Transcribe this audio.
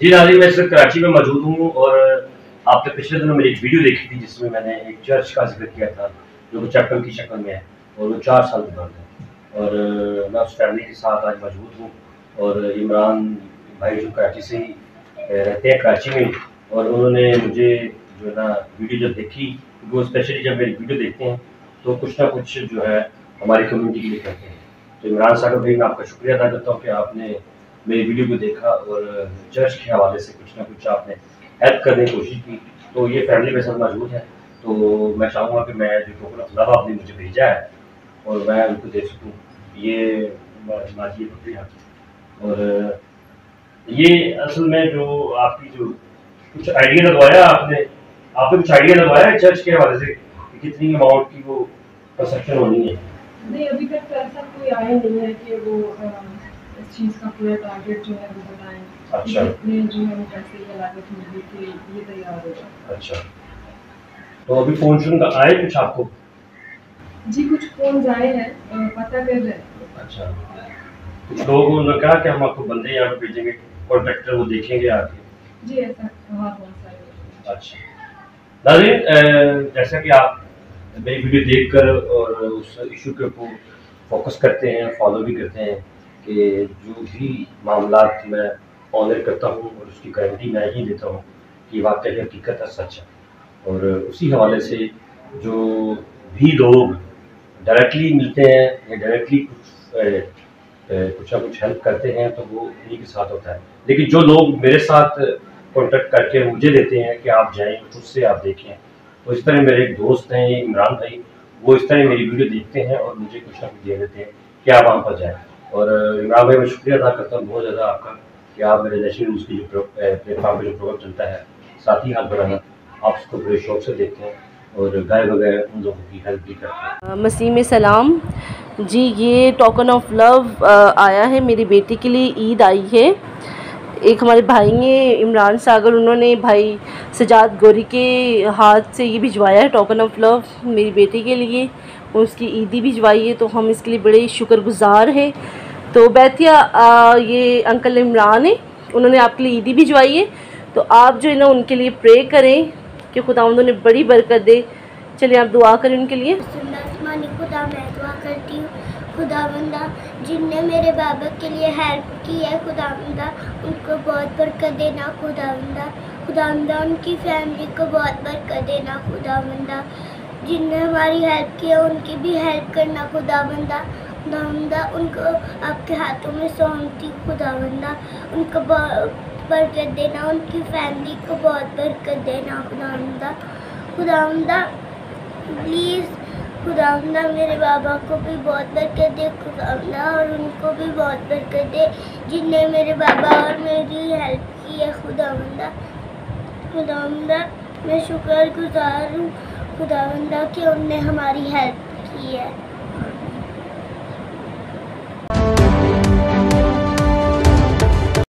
जी Nazi मैं इस कराची में मौजूद हूँ और आपने पिछले दिनों मेरी एक वीडियो देखी थी जिसमें मैंने एक चर्च का ज़िक्र किया था, जो कि चैपल की शक्ल में है और वो चार साल के बाद है। और मैं उस फैमिली के साथ आज मौजूद हूँ और इमरान भाई जो कराची से ही रहते हैं कराची में और उन्होंने मुझे जो है ना वीडियो जब देखी वो स्पेशली जब मेरी वीडियो देखते हैं तो कुछ ना कुछ जो है हमारी कम्युनिटी के लिए करते हैं। तो इमरान साहब भाई मैं आपका शुक्रिया अदा करता हूँ कि आपने मेरी वीडियो को देखा और चर्च के हवाले से कुछ ना कुछ आपने हेल्प करने की कोशिश की तो ये फैमिली मेरे साथ मौजूद है। तो मैं चाहूँगा कि मैं जो टोकन ऑफ़ आपने मुझे भेजा है और मैं उनको दे सकूँ। ये माजी और ये असल में जो आपकी जो कुछ आइडिया लगवाया आपने आपने कुछ आइडिया लगवाया है चर्च के हवाले से कितनी अमाउंट की वो कंस्ट्रक्शन होनी है? नहीं, अभी तक तो ऐसा कोई आया नहीं है कि वो चीज़ का पूरा टारगेट जो है वो बताएँ अच्छा। इतने जो है वो पैसे या लागत होगी कि ये तैयार होगा अच्छा। तो अभी फ़ोन शुरू का आए कुछ आपको? जी कुछ फ़ोन आए हैं पता कर रहे हैं। अच्छा। कुछ लोगों ने कहा कि हम आपको बंदे यहाँ पे भेजेंगे कॉन्ट्रैक्टर वो देखेंगे आके जी ऐसा कहा बहुत सारे अच्छा। नाजिन जैसा कि आप मेरी वीडियो देखकर और उस इशू के ऊपर फोकस करते हैं फॉलो भी करते हैं कि जो भी मामला मैं ऑनर करता हूँ और उसकी गारंटी मैं ही देता हूँ कि वाकई हकीकत है सच है। और उसी हवाले से जो भी लोग डायरेक्टली मिलते हैं या डायरेक्टली कुछ कुछ ना कुछ हेल्प करते हैं तो वो उन्हीं के साथ होता है। लेकिन जो लोग मेरे साथ कॉन्टेक्ट करके मुझे देते हैं कि आप जाएँ खुद से आप देखें। तो इस तरह मेरे एक दोस्त हैं, इमरान भाई, वो इस तरह मेरी वीडियो देखते हैं और मुझे कुछ ना कुछ दे देते हैं कि आप वहाँ पर जाएँ। और इमरान भाई, मैं शुक्रिया अदा करता हूँ बहुत ज़्यादा आपका कि आप मेरे नेशनल न्यूज़ की जो प्लेटफॉर्म पर जो प्रोग्राम चलता है, साथ ही हाथ बढ़ाना, आप उसको बड़े शौक से देखते हैं और गाय वगैरह उन लोगों की हेल्प भी करते हैं। मसीम सलाम। जी, ये टोकन ऑफ़ लव आया है मेरी बेटी के लिए, ईद आई है। एक हमारे भाई हैं, इमरान सागर, उन्होंने भाई सजाद गोरी के हाथ से ये भिजवाया है टोकन ऑफ़ लव मेरी बेटी के लिए। उसकी ईदी भिजवाई है तो हम इसके लिए बड़े शुक्रगुजार हैं। तो बैथिया ये अंकल इमरान है, उन्होंने आपके लिए ईदी भिजवाई है तो आप जो है ना, उनके लिए प्रे करें कि खुदा उन्होंने बड़ी बरकत दे। चलिए आप दुआ करें उनके लिए। खुदा दुआ करती हूँ। खुदांदा जिनने मेरे बाबा के लिए हेल्प की है खुदा बंदा उनको बहुत बरकत देना खुदा बंदा खुदा बंदा उनकी फैमिली को बहुत बरकत देना खुदा बंदा जिनने हमारी हेल्प की है, उनकी भी हेल्प करना खुदा बंदा खुदा बंदा उनको आपके हाथों में सौंपती खुदा बंदा उनको बरकत देना, उनकी फैमिली को बहुत बरकत देना खुदा बंदा खुदा बंदा प्लीज़ खुदावंदा मेरे बाबा को भी बहुत बरकत दे खुदावंदा और उनको भी बहुत बरकत दे, जिनने मेरे बाबा और मेरी हेल्प की है खुदा खुदावंदा खुदावंदा मैं शुक्र गुजार हूँ। खुदावंदा कि उनने हमारी हेल्प की है।